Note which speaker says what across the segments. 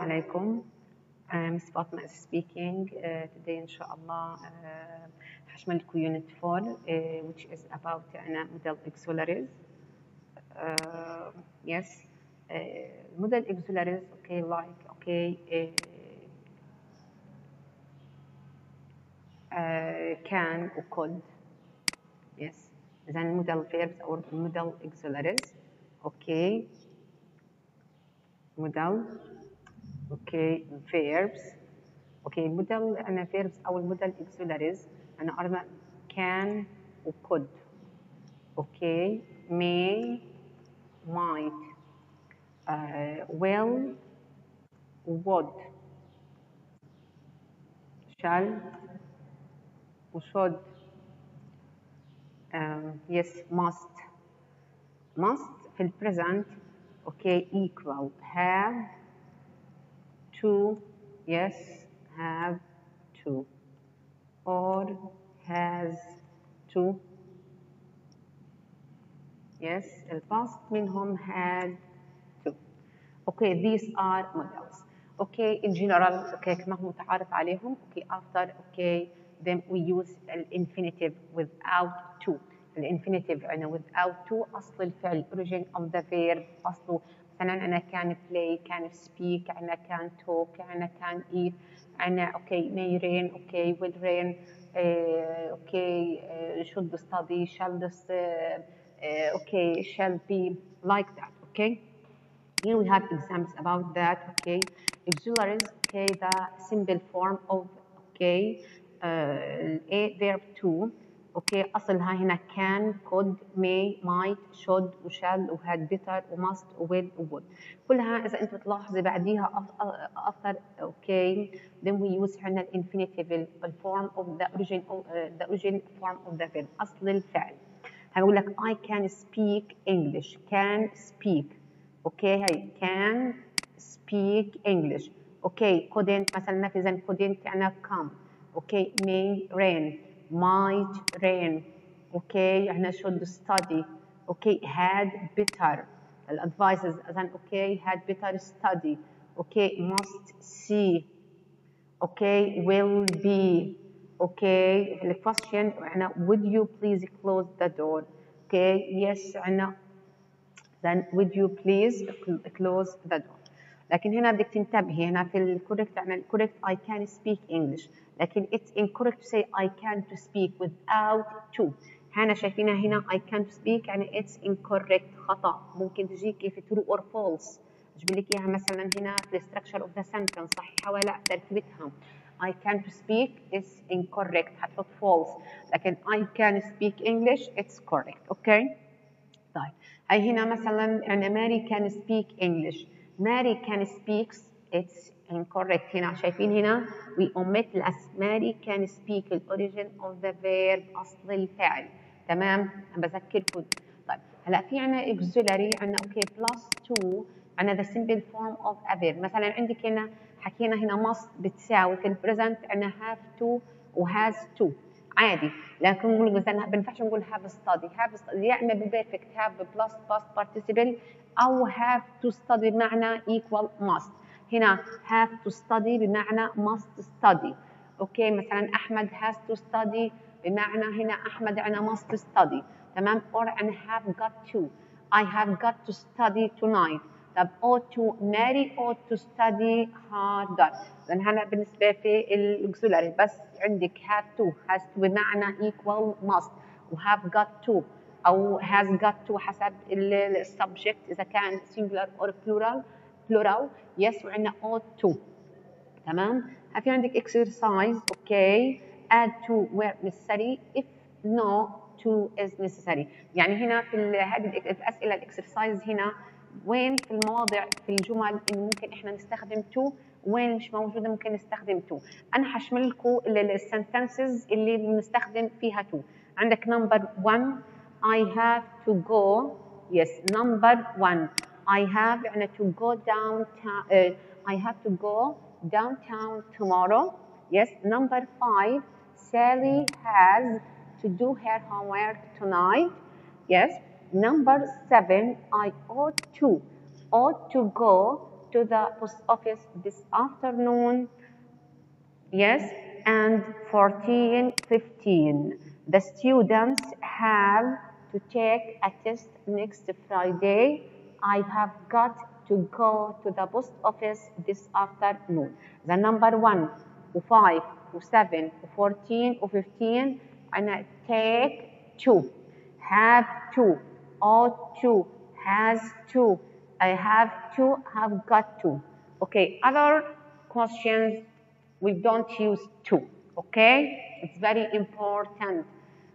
Speaker 1: عليكم uh, Miss Fatma is speaking uh, today إن شاء الله uh, هشمل لكم unit 4 uh, which is about uh, model auxiliaries uh, yes uh, model auxiliaries okay like okay uh, uh, can و could yes إذا model verbs أو model auxiliaries okay model اوكي verbs اوكي المودل انا verbs او المودل auxiliaries انا اربع can و could اوكي may might uh, will would shall و should um, yes must must في البريزنت اوكي equal have to, yes, have to, or has to, yes, the past منهم had to. Okay, these are models. Okay, in general, okay, كما هو متعارف عليهم. Okay, after, okay, then we use the infinitive without to. الانفينيتيف يعني without to أصل الفعل origin of the verb أصله مثلا أنا كان play كان speak أنا كان talk أنا كان eat أنا أوكي may rain أوكي will rain أوكي should study shall this أوكي shall be like that okay here we have examples about that okay auxiliaries okay the simple form of okay uh, a verb to okay اصلها هنا can could may might should و shall و had better و must will would كلها إذا أنت تلاحظي بعديها أثر okay. Then we use هنا ال infinitive ال form of the origin the origin form of the verb أصل الفعل. هقول لك I can speak English. Can speak. أوكي هي can speak English. أوكي couldn't مثلا نفذا couldn't يعني come. أوكي may rain. might rain okay احنا should study okay had better الادفايسز اذا okay had better study okay must see okay will be okay the question احنا would you please close the door okay yes احنا then would you please close the door لكن هنا بدك تنتبهي هنا في ال correct يعني ال correct I can speak English لكن it's incorrect to say I can to speak without to هنا شايفينها هنا I can to speak يعني it's incorrect خطأ ممكن تجيكي في true or false أجيب لك اياها مثلا هنا في structure of the sentence صحيحة ولا لا تركيبتها I can to speak is incorrect هتحط false لكن I can speak English it's correct okay okay? طيب هي هنا مثلا يعني Mary can speak English Mary can speaks it's incorrect هنا. شايفين هنا؟ We omit ال s Mary speak the origin of the verb أصل الفعل. تمام؟ أنا بذكركم طيب هلأ في عنا auxiliary عنا okay plus 2 عنا the simple form of a مثلا عندك هنا حكينا هنا must بتساوي في ال present عنا have to و has to عادي لكن مثلا بنفعش نقول study have study يا اما بال perfect have plus past participle أو have to study بمعنى equal must هنا have to study بمعنى must study okay مثلا احمد has to study بمعنى هنا احمد أنا must study تمام or أنا have got to I have got to study tonight طب ought to Mary ought to study harder لأن هلا بالنسبة في ال auxiliary بس عندك have to has to بمعنى equal must و have got to أو has got to حسب ال subject إذا كان singular أو plural plural yes وعندنا ought to تمام في عندك exercise okay add to where necessary. if no to is necessary. يعني هنا في هذه الأسئلة ال exercise هنا وين في المواضع في الجمل اللي ممكن إحنا نستخدم to وين مش موجودة ممكن نستخدم to. أنا هشمل لكم ال sentences اللي بنستخدم فيها to. عندك number 1 I have to go yes number 1 I have يعني to go downtown I have to go downtown tomorrow yes number 5 Sally has to do her homework tonight يس Number seven, I ought to, ought to go to the post office this afternoon. Yes, and 14, 15. The students have to take a test next Friday. I have got to go to the post office this afternoon. The number one, five, seven, 14, 15, and I take two, have two, ought to has to I have to have got to okay other questions we don't use to okay it's very important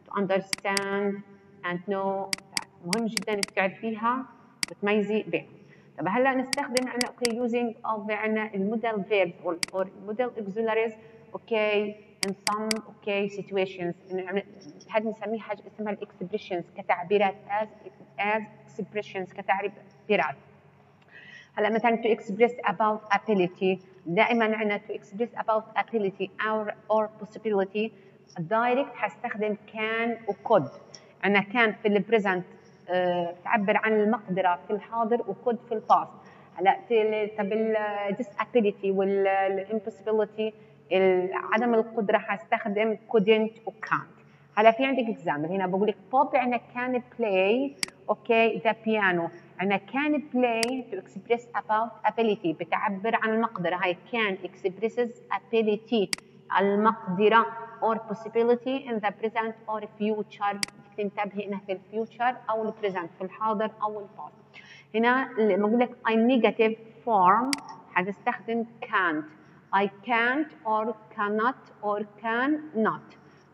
Speaker 1: to understand and know that مهم جدا انك تعرفيها وتميزي بينهم طب هلا نستخدم عنا اوكي using of عنا الموديل verbs or, or model auxiliaries اوكي In some okay situations هذا بنسميه حاجة اسمها ال expressions كتعبيرات as as expressions كتعبيرات. هلا مثلا to express about ability دائما عندنا to express about ability or or possibility direct حستخدم can و could. عندنا can في ال present أه تعبر عن المقدرة في الحاضر و could في ال past هلا طب disability وال impossibility عدم القدرة حستخدم couldn't و can't هلا في عندك example هنا بقول لك بوب عندنا can play okay the piano عندنا can play to express about ability بتعبر عن المقدرة. هاي can expresses ability المقدرة. Or possibility in the present or future. تنتبهي هنا في ال future أو ال present في الحاضر أو ال past هنا بقول لك I negative form حتستخدم can't I can't or cannot or can not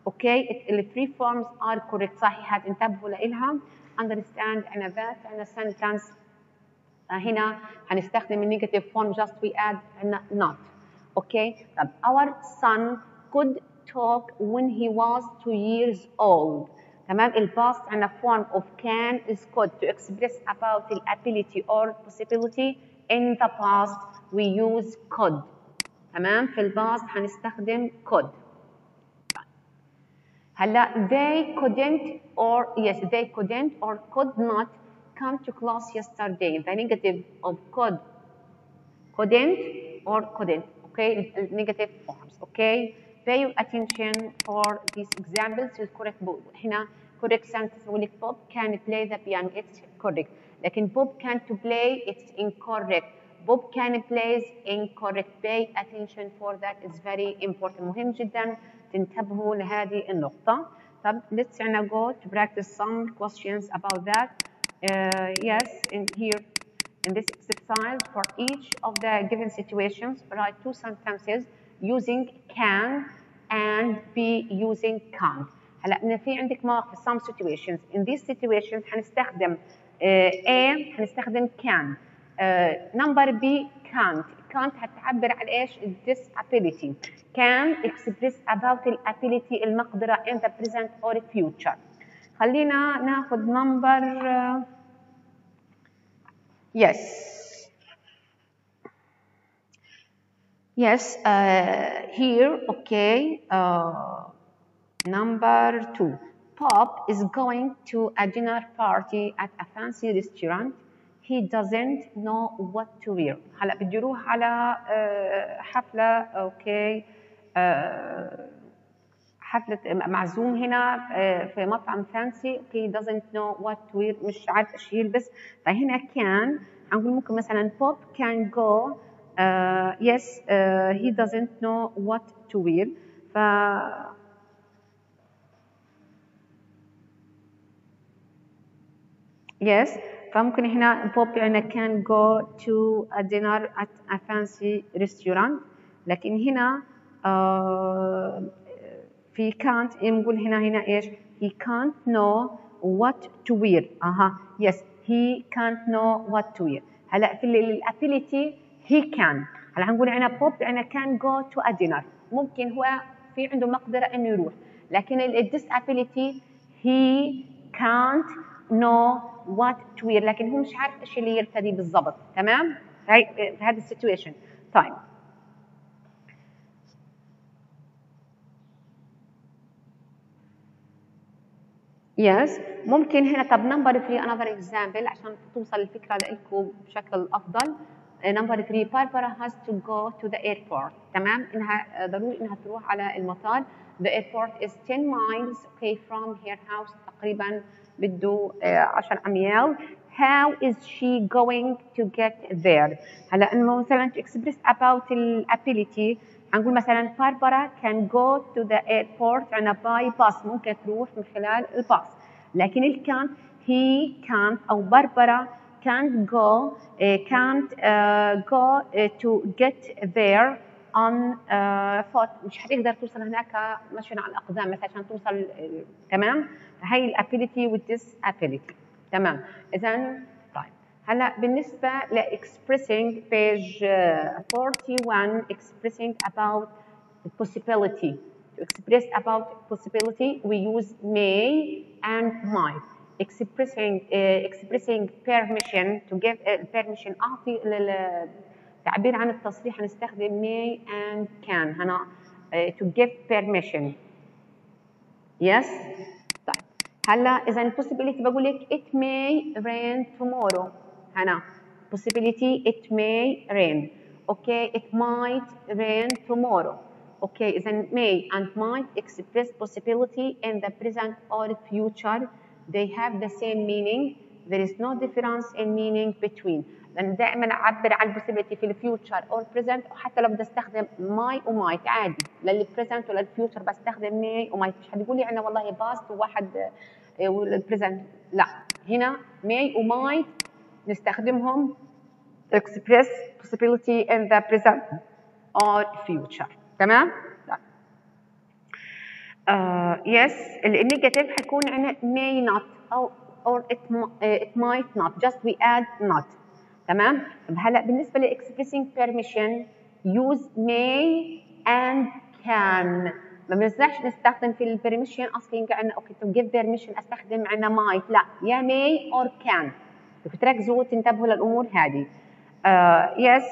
Speaker 1: okay the three forms are correct صحيحات انتبهوا لإلها understand أنا that أنا sentence هنا هنستخدم النيجاتيف form just we add أنا not okay طب our son could talk when he was two years old تمام الباست عندنا form of can is could to express about the ability or possibility in the past we use could تمام في الباست هنستخدم could هلا they couldn't or yes they couldn't or could not come to class yesterday the negative of could couldn't or couldn't okay negative forms okay pay attention for these examples is correct هنا correct sentence بقول لك Bob can play the piano it's correct لكن Bob can't play it's incorrect Bob can plays incorrect pay attention for that it's very important مهم جدا تنتبهوا لهذه النقطة طب let's now go to practice some questions about that uh, yes in here in this exercise for each of the given situations write two sentences using can and be using can't هلا في عندك مواقف some situations in these situations حنستخدم uh, A حنستخدم can uh, number B can't can't هتعبر عن ايش disability can express about الability المقدرة in the present or future خلينا ناخذ number uh, yes yes uh, here okay uh, number two Pop is going to a dinner party at a fancy restaurant He doesn't know what to wear. هلا بده يروح على حفلة أوكي حفلة معزوم هنا في مطعم فانسي. أوكي doesn't know what to wear مش عارف إيش يلبس. فهنا كان هنقول ممكن مثلا Bob uh, yes uh, he doesn't know what to wear. ف yes. فممكن هنا بوب يعني can go to a dinner at a fancy restaurant لكن هنا آه، في كانت نقول هنا هنا إيش؟ هي كانت نو وات تو وير أها. يس هي كانت نو وات تو وير هلا في الابيليتي هي كان هلا نقول هنا بوب يعني can go to a dinner ممكن هو في عنده مقدرة إنه يروح. لكن الديسابيليتي هي كانت know what to wear لكن هو مش عارف إيش اللي يرتدي بالضبط. تمام؟ هاي في هذه ال situation طيب. yes yes. ممكن هنا طب number 3 another example عشان توصل الفكرة لكم بشكل أفضل. number 3 Barbara has to go to the airport. تمام؟ إنها ضروري إنها تروح على المطار. The airport is 10 miles okay from her house تقريبا بده 10 اميال how is she going to get there هلا انه مثلا to express about ال ability هنقول مثلا Barbara can go to the airport عنا by bus ممكن تروح من خلال الباص لكن ال can he can't أو باربرا can't go uh, can't uh, go uh, to get there on uh, foot مش حتقدر توصل هناك مشي على الاقدام مثلا عشان توصل uh, تمام هي الابيليتي والديسابيليتي تمام اذا طيب هلا بالنسبه ل expressing page uh, 41 expressing about the possibility to express about possibility we use may and might expressing uh, expressing permission to give uh, permission اعطي التعبير عن التصريح هنستخدم may and can هنا uh, to give permission yes طيب هلا اذا possibility بقول لك it may rain tomorrow هنا possibility it may rain okay it might rain tomorrow okay اذا may and might express possibility in the present or future they have the same meaning there is no difference in meaning between لأن دائما أعبر عن possibility في ال future أو present وحتى لو بدي أستخدم may و might عادي. لل present ولل future بستخدم may و might مش حتقول لي عندنا والله past وواحد وال present لا. هنا may و might نستخدمهم express possibility in the present or future. تمام؟ uh, yes. ال negative حيكون عندنا may not أو or it, it might not. Just we add not. تمام طب هلا بالنسبة ل expressing permission use may and can ما بنرجعش نستخدم في ال permission asking عنا okay to give permission استخدم عنا might لا يا may or can بدكم تركزوا وتنتبهوا للامور هذه uh, yes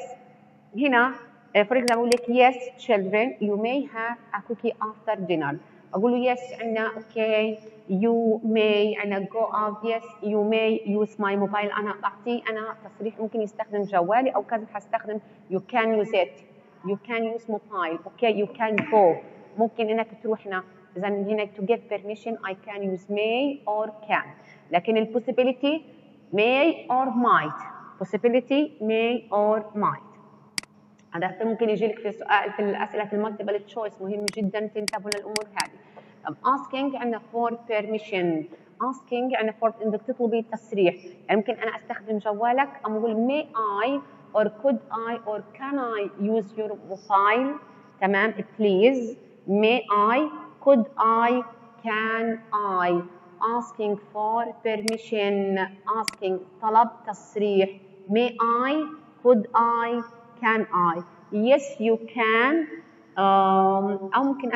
Speaker 1: هنا uh, example بقول لك yes children you may have a cookie after dinner أقول له yes عندنا أوكي you may عندنا go out yes you may use my mobile أنا بعطيه أنا تصريح ممكن يستخدم جوالي أو كذا حستخدم you can use it you can use mobile okay you can go ممكن انك تروح هنا اذا هنا to give permission I can use may or can لكن ال possibility may or might possibility may or might هذا ممكن يجي لك في سؤال في الاسئله ال multiple choice مهم جدا تنتبهوا للامور هذه طب asking عندنا for permission asking عندنا for انك تطلبي تصريح يعني ممكن أنا استخدم جوالك um أقول may I or could I or can I use your mobile تمام please may I could I can I asking for permission asking طلب تصريح may I could I can I yes you can um, أو ممكن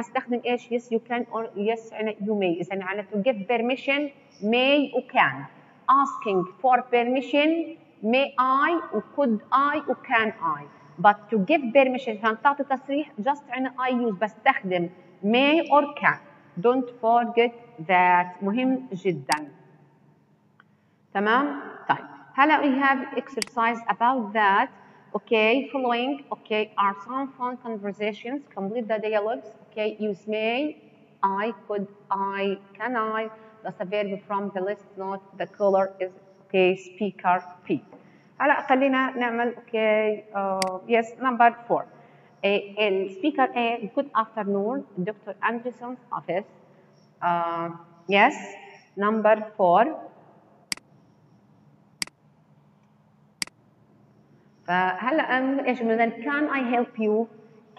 Speaker 1: إيش yes you can or yes you may إذا على to give permission may و can asking for permission may I و could I و can I but to give permission عشان تعطي تصريح just عنا I use بستخدم may or can don't forget that مهم جدا تمام طيب هلا we have exercise about that Okay, following, okay, are some fun conversations. Complete the dialogues. Okay, use may, I, could, I, can I. That's a verb from the list note. The color is, okay, speaker P. هلا خلينا نعمل okay uh, yes number four uh, speaker A good afternoon Dr. Anderson's office uh, yes number four فهلا ممكن ايش مثلا can I help you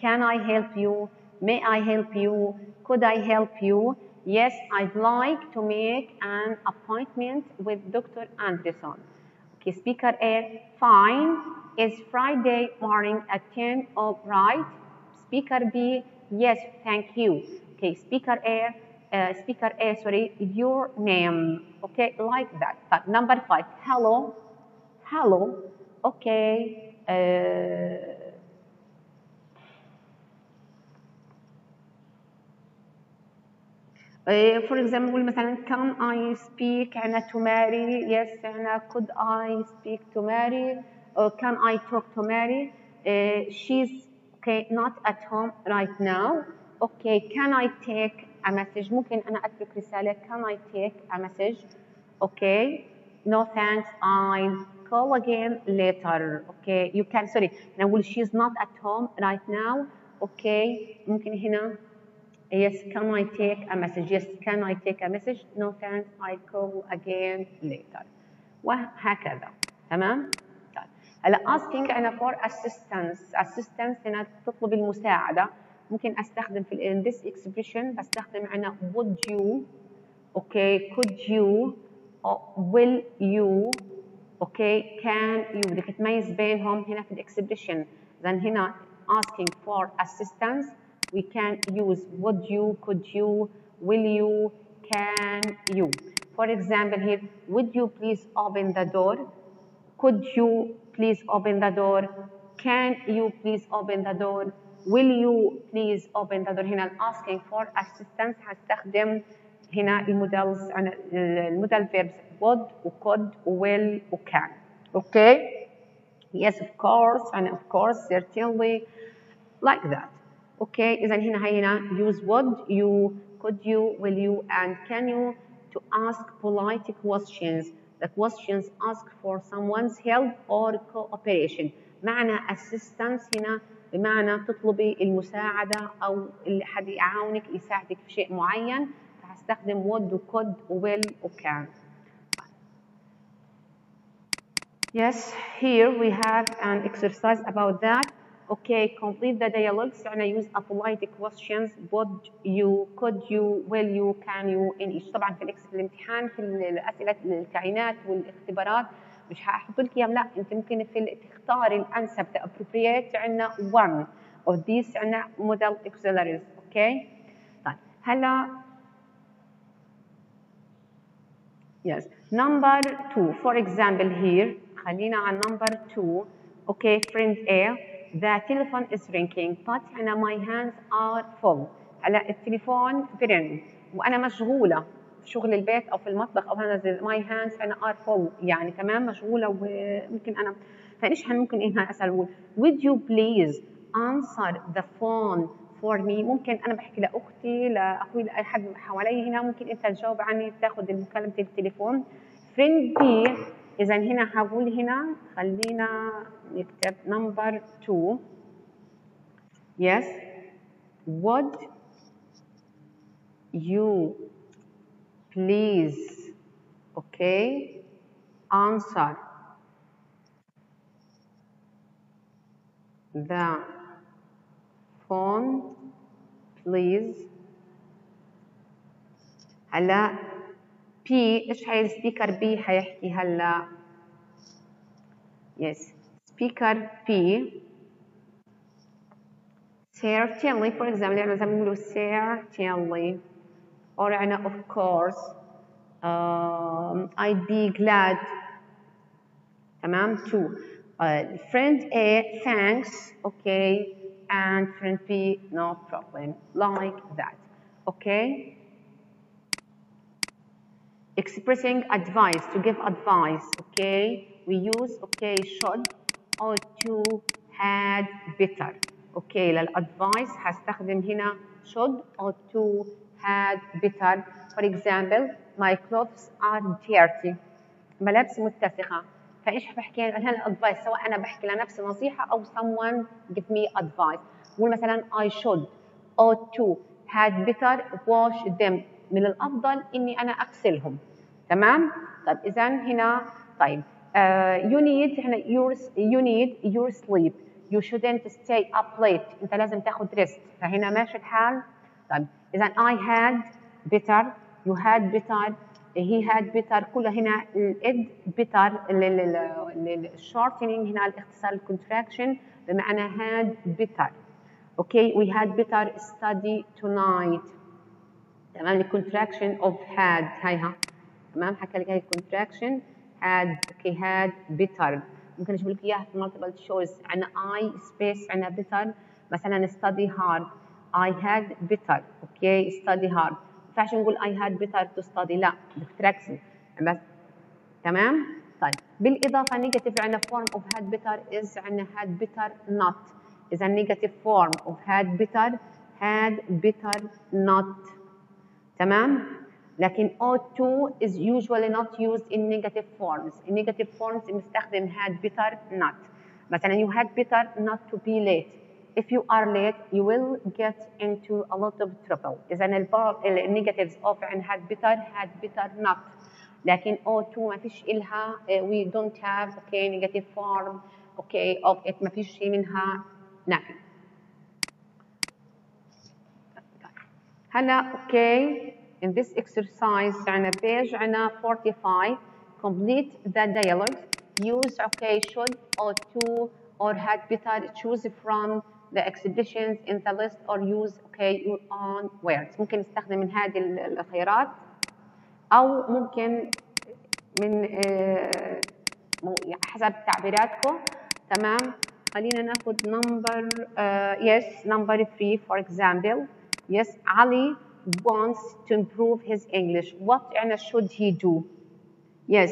Speaker 1: can I help you may I help you could I help you yes I'd like to make an appointment with Dr. Anderson okay speaker A fine is Friday morning at 10 all right speaker B yes thank you okay speaker A uh, speaker A sorry your name okay like that but number five hello hello okay uh, for example مثلا can I speak عنا to marry yes عنا could I speak to marry uh, can I talk to Mary uh, she's okay not at home right now okay can I take a message ممكن أنا أترك رسالة can I take a message okay no thanks I'll call again later okay you can sorry نقول she's not at home right now okay ممكن هنا yes can I take a message yes can I take a message no thanks I'll call again later وهكذا تمام طيب هلا asking أنا for assistance assistance هنا تطلب المساعدة ممكن استخدم في in this expression بستخدم أنا would you okay could you or will you okay can you بدك تميز بينهم هنا في الاكسبريشن then هنا asking for assistance we can use would you could you will you can you for example here would you please open the door could you please open the door can you please open the door will you please open the door هنا asking for assistance هستخدم هنا المودلز المودل verbs would و could و will و can okay yes of course and of course certainly like that okay إذا هنا هنا use would you could you will you and can you to ask polite questions the questions ask for someone's help or cooperation معنى assistance هنا بمعنى تطلبي المساعدة أو اللي حد يعاونك يساعدك في شيء معين فهستخدم would و could و will و can Yes, here we have an exercise about that. Okay, complete the dialogues and I use polite questions. Would you, could you, will you, can you in each. طبعا في ال ex- في الامتحان في الأسئلة الكائنات والاختبارات مش هحط لك اياهم لا انت ممكن في تختاري الانسب the appropriate عندنا one of these عندنا modal auxiliaries okay طيب هلا Yes. Number two, for example here, خلينا على number two. Okay, friend A, the telephone is ringing, but أنا my hands are full. هلا التليفون برن وأنا مشغولة في شغل البيت أو في المطبخ أو هذا my hands أنا are full يعني تمام مشغولة وممكن أنا فإيش ممكن إنها أسأل would you please answer the phone for me. ممكن أنا بحكي لأختي لأخوي لأي حد حوالي هنا. ممكن أنت تجاوب عني تاخذ مكالمه التليفون. فريند بي اذا هنا هقول هنا. خلينا نكتب نمبر 2 yes. Would you please okay answer the phone please هلا بي ايش هي السبيكر بي حيحكي هلا يس سبيكر بي certainly for example يعني مثلا بنقولوا certainly or يعني of course um, I'd be glad تمام two uh, friend A thanks okay and friend B no problem like that okay expressing advice to give advice okay we use okay should or to had better okay للادفايس هستخدم هنا should or to had better for example my clothes are dirty ملابسي متسخة فايش بحكي؟ هنا الادفايس سواء أنا بحكي لنفسي نصيحة أو someone give me advice. بقول مثلا I should or to. had better wash them. من الأفضل إني أنا أغسلهم. تمام؟ طيب اذا هنا طيب. uh, you need هنا your you need your sleep. You shouldn't stay up late. أنت لازم تاخذ ريست فهنا ماشي الحال؟ طيب اذا I had better you had better he had better كلها هنا الاد better ال shortening هنا الاختصار ال contraction بمعنى had better okay we had better study tonight تمام ال contraction of had هايها تمام حكى لك هاي ال contraction had okay had better ممكن أجيب لك اياها في multiple choice عندنا I space عندنا better مثلا study hard I had okay study hard ما ينفعش نقول I had better to study. لا تركزي بس. تمام؟ طيب. بالإضافة negative عندنا form of had better is عندنا had better not إذا negative form of had better had better not تمام؟ لكن O2 is usually not used in negative forms. In negative forms بنستخدم had better not. مثلا you had better not to be late. If you are late, you will get into a lot of trouble. إذا النيجاتيفز of and had better had better not. لكن O2 ما فيش إلها we don't have okay negative form okay of it ما فيش شيء منها نافي. هلا اوكي in this exercise عنا page عنا 45 complete the dialogue use okay should or to or had better choose from the exhibitions in the list or use okay your own words ممكن نستخدم من هذه الخيارات أو ممكن من حسب تعبيراتكم تمام خلينا ناخذ uh, yes number 3 for example yes Ali wants to improve his English what يعني should he do yes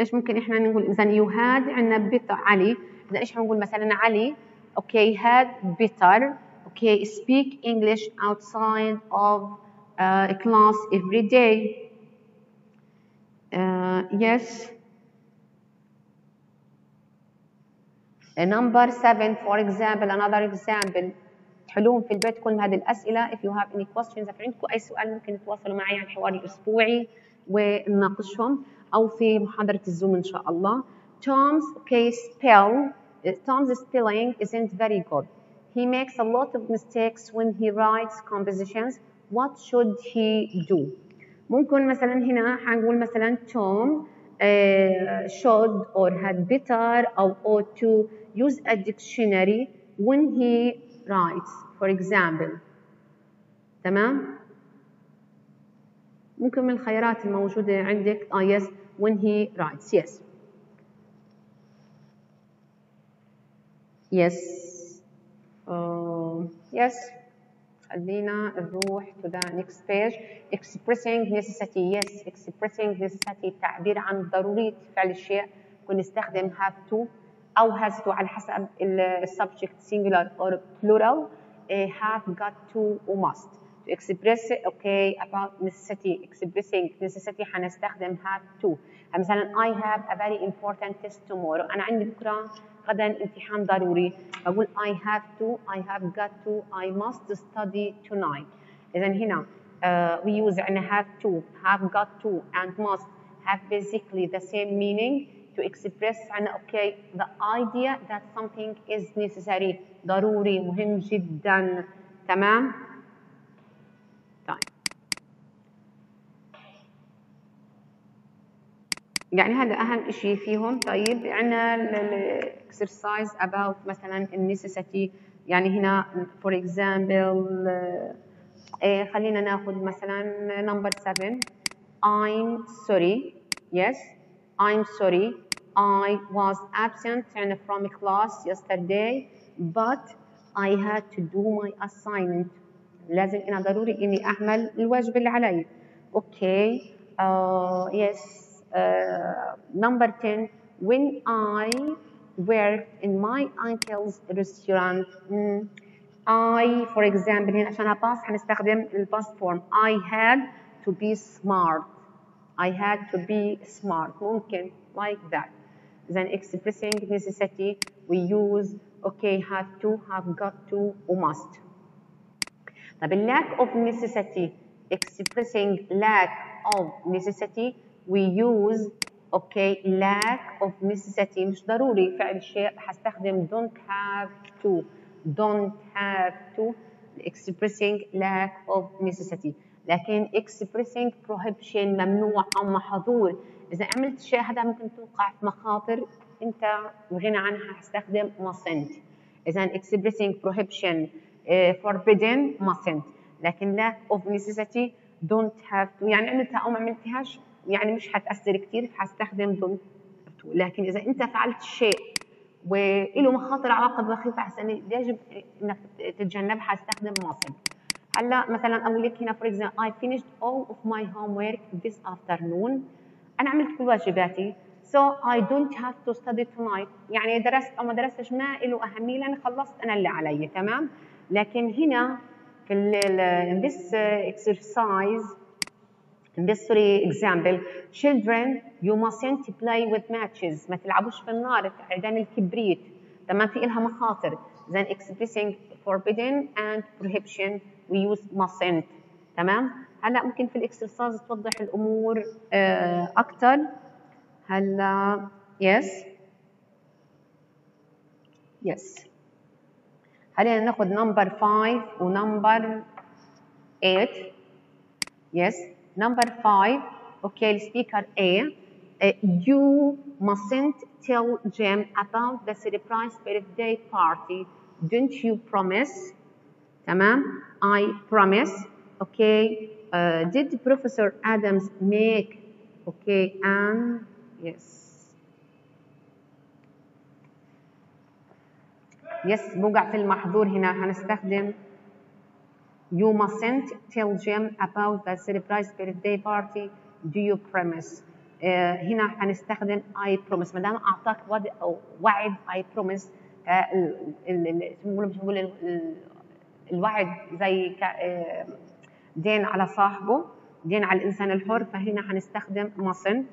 Speaker 1: إيش ممكن إحنا نقول اذا had عندنا better علي اذا إيش حنقول مثلا علي okay had better okay speak English outside of uh, class every day uh, yes A number seven, for example, another example تحلوهم في البيت كل هذه الأسئلة if you have any questions if عندكم أي سؤال ممكن تتواصلوا معي على الحوار الأسبوعي ونناقشهم أو في محاضرة الزوم إن شاء الله Tom's okay spell Tom's spelling isn't very good he makes a lot of mistakes when he writes compositions what should he do ممكن مثلا هنا حنقول مثلا Tom uh, should or had better أو ought to use a dictionary when he writes for example تمام ممكن من الخيارات الموجودة عندك آه yes when he writes yes Yes uh, yes خلينا نروح to the next page expressing necessity yes expressing necessity التعبير عن ضرورية فعل الشيء نستخدم have to أو has to على حسب السبجكت singular or plural have got to و must to express okay about necessity expressing necessity حنستخدم have to مثلا I have a very important test tomorrow أنا عندي بكرة غدا امتحان ضروري بقول I have to I have got to I must study tonight إذا هنا uh, we use عندنا have to have got to and must have basically the same meaning to express عنا okay the idea that something is necessary ضروري مهم جدا تمام طيب يعني هذا أهم شيء فيهم طيب عندنا exercise about مثلا necessity يعني هنا for example eh, خلينا ناخذ مثلا number 7 I'm sorry yes I'm sorry I was absent from class yesterday but I had to do my assignment لازم أنا ضروري إني أعمل الواجب اللي علي okay uh, yes uh, number 10 when I worked in my uncle's restaurant mm, I for example هنا عشان أباص حنستخدم الباست form I had to be smart I had to be smart ممكن like that then expressing necessity we use okay have to have got to و must طب lack of necessity expressing lack of necessity we use okay lack of necessity مش ضروري فعل شيء حستخدم don't have to don't have to expressing lack of necessity لكن expressing prohibition ممنوع أو محظور إذا عملت شيء هذا ممكن توقع في مخاطر أنت بغنى عنها هستخدم mustn't إذا expressing prohibition uh, forbidden mustn't لكن lack of necessity don't have to يعني عملتها أو ما عملتهاش يعني مش حتأثر كثير have to لكن إذا أنت فعلت شيء وله مخاطر عواقب بخيفة حسن يجب إنك تتجنبها استخدم mustn't هلأ مثلا أقول لك هنا for example I finished all of my homework this afternoon. أنا عملت كل واجباتي. So I don't have to study tonight. يعني درست أو ما درستش ما له أهمية لأن خلصت أنا اللي علي تمام؟ لكن هنا في ال this exercise in this sorry example children you mustn't play with matches. ما تلعبوش في النار عيدان الكبريت. تمام في إلها مخاطر. Then expressing forbidden and prohibition. We use mustn't. تمام؟ هلا ممكن في ال exercise توضح الأمور أكثر هلا yes yes خلينا ناخذ number 5 و number 8 يس نمبر 5 اوكي السبيكر A uh, you mustn't tell Jim about the surprise birthday party don't you promise تمام I promise okay uh, did Professor Adams make okay and yes yes بوقع في المحظور هنا هنستخدم you mustn't tell Jim about the surprise birthday party do you promise uh, هنا هنستخدم I promise ما دام اعطاك وعد أو وعد I promise مش بقول الوعد زي دين على صاحبه دين على الانسان الحر فهنا هنستخدم mustn't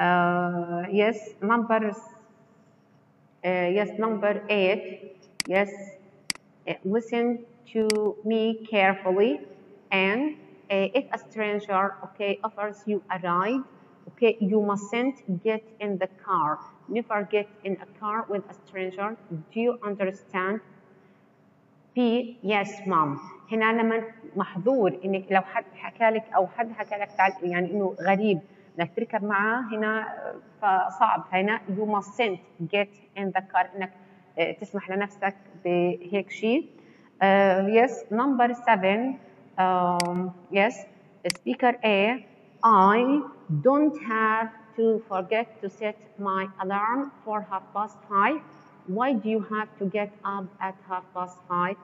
Speaker 1: uh, yes number uh, yes number 8 yes uh, listen to me carefully and uh, if a stranger okay offers you a ride okay you mustn't get in the car never get in a car with a stranger do you understand B yes mom هنا لما محظور انك لو حد حكى لك او حد حكى لك يعني انه غريب انك تركب معاه هنا فصعب هنا you mustn't get in the car انك تسمح لنفسك بهيك شيء uh, yes number seven um, yes speaker A I don't have to forget to set my alarm for half past five why do you have to get up at half past five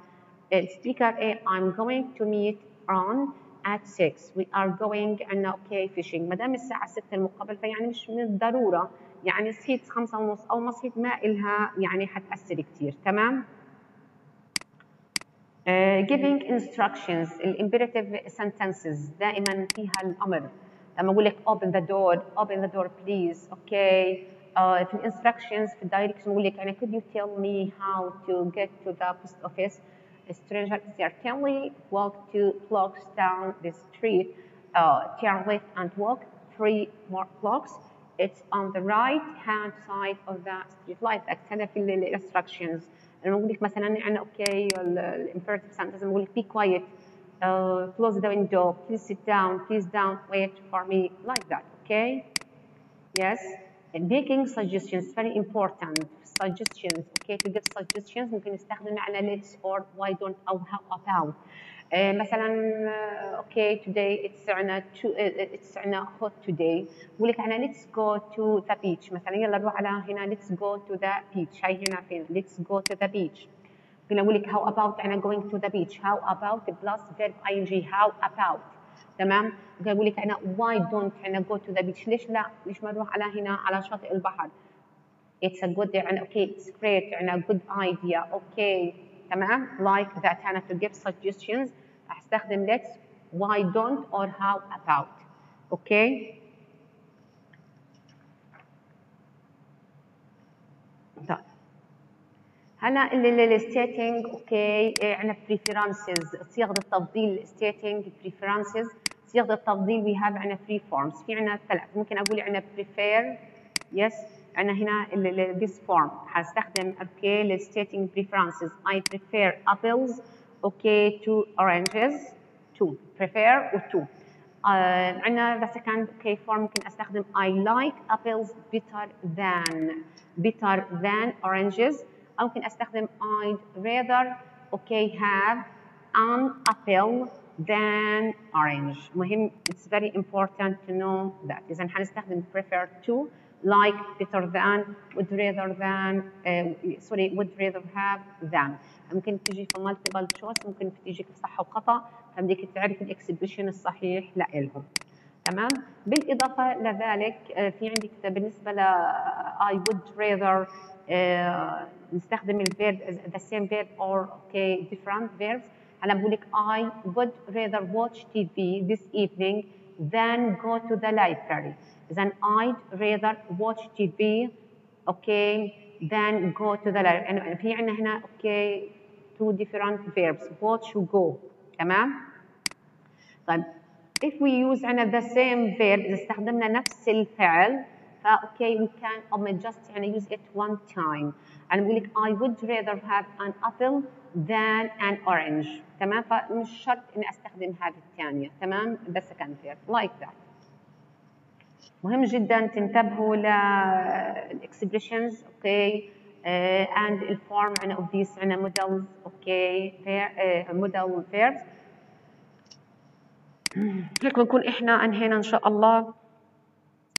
Speaker 1: uh, speaker A I'm going to meet on at 6 we are going عنا اوكي fishing ما دام الساعة 6 المقابل فيعني مش من الضرورة يعني صحيت خمسة ونص أو ما صحيت ما إلها يعني حتأثر كتير تمام uh, giving instructions الامبيراتيف sentences دائما فيها الأمر لما أقول لك open the door open the door please okay uh, في الانستراكشنز في الدايركشن بقول لك يعني could you tell me how to get to the post office a stranger certainly walk two blocks down the street uh, turn left and walk three more blocks it's on the right hand side of the street light هذا في الانستراكشنز لما اقول لك مثلا عندنا اوكي الامبيراتيف سنتنس بقول لك be quiet uh, close the window please sit down please don't wait for me like that okay yes and making suggestions very important suggestions okay to give suggestions ممكن نستخدم معنى let's or why don't او how about uh, مثلا اوكي uh, today it's عنا it's عنا hot today بقول لك عنا let's go to the beach مثلا يلا نروح على هنا let's go to the beach هاي هنا فين let's go to the beach ممكن اقول لك how about عنا going to the beach how about plus verb ing how about تمام ممكن اقول لك انا why don't عنا go to the beach ليش لا ليش ما نروح على هنا على شاطئ البحر it's a good يعني okay it's great يعني good idea okay تمام like that أنا to give suggestions هستخدم let's why don't or how about okay طيب هلا stating أوكي عندنا preferences صيغ التفضيل stating preferences صيغ التفضيل we have عندنا three forms في عندنا ثلاث ممكن أقول عندنا prefer yes أنا هنا this form هستخدم okay ل stating preferences I prefer apples okay to oranges two prefer و two uh, عندنا the second okay form ممكن أستخدم I like apples better than better than oranges أو ممكن أستخدم I'd rather okay have an apple than orange مهم it's very important to know that إذا هنستخدم prefer to like better than would rather than uh, sorry would rather have than ممكن تيجي في multiple choice ممكن تيجي في صح وخطا فبدك تعرف ال expression الصحيح لإلهم تمام بالاضافه لذلك آه، في عندك بالنسبة ل I would rather آه، نستخدم ال verb the same verb or okay different verbs أنا بقول لك I would rather watch TV this evening than go to the library then I'd rather watch TV okay than go to the library يعني في عندنا هنا okay two different verbs watch و go تمام طيب if we use عندنا the same verb إذا استخدمنا نفس الفعل فا okay we can um, just يعني use it one time يعني بقول لك I would rather have an apple than an orange تمام فمش شرط اني استخدم هذه الثانيه تمام the second verb like that مهم جدا تنتبهوا لل expressions okay and ال form عنا of these عنا models okay model verbs هيك بنكون إحنا أنهينا إن شاء الله.